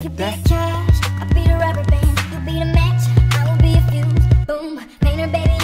You be a match, I will be a fuse. Boom, painter baby,